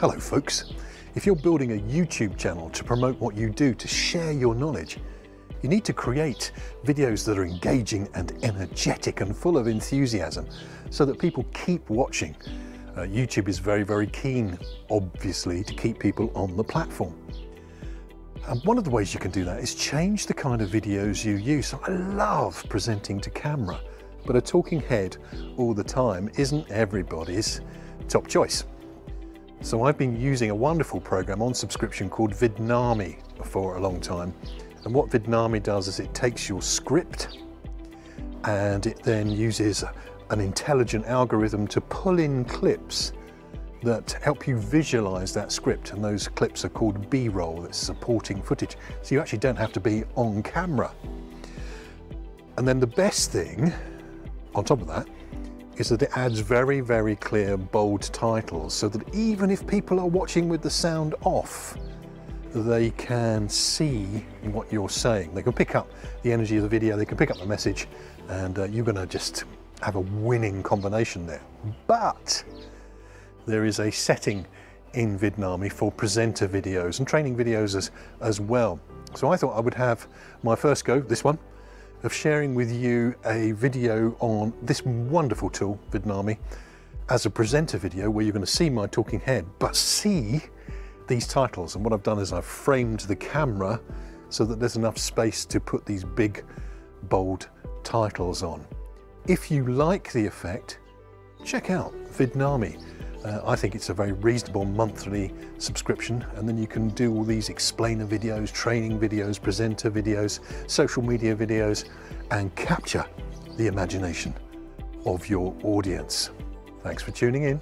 Hello folks. If you're building a YouTube channel to promote what you do, to share your knowledge, you need to create videos that are engaging and energetic and full of enthusiasm so that people keep watching. Uh, YouTube is very, very keen, obviously, to keep people on the platform. And one of the ways you can do that is change the kind of videos you use. I love presenting to camera, but a talking head all the time isn't everybody's top choice. So I've been using a wonderful program on subscription called Vidnami for a long time. And what Vidnami does is it takes your script and it then uses an intelligent algorithm to pull in clips that help you visualize that script. And those clips are called B-roll, that's supporting footage. So you actually don't have to be on camera. And then the best thing on top of that is that it adds very, very clear, bold titles so that even if people are watching with the sound off, they can see what you're saying. They can pick up the energy of the video, they can pick up the message, and uh, you're gonna just have a winning combination there. But there is a setting in Vidnami for presenter videos and training videos as, as well. So I thought I would have my first go, this one, of sharing with you a video on this wonderful tool, Vidnami, as a presenter video where you're going to see my talking head, but see these titles. And what I've done is I've framed the camera so that there's enough space to put these big, bold titles on. If you like the effect, check out Vidnami. Uh, I think it's a very reasonable monthly subscription and then you can do all these explainer videos, training videos, presenter videos, social media videos and capture the imagination of your audience. Thanks for tuning in.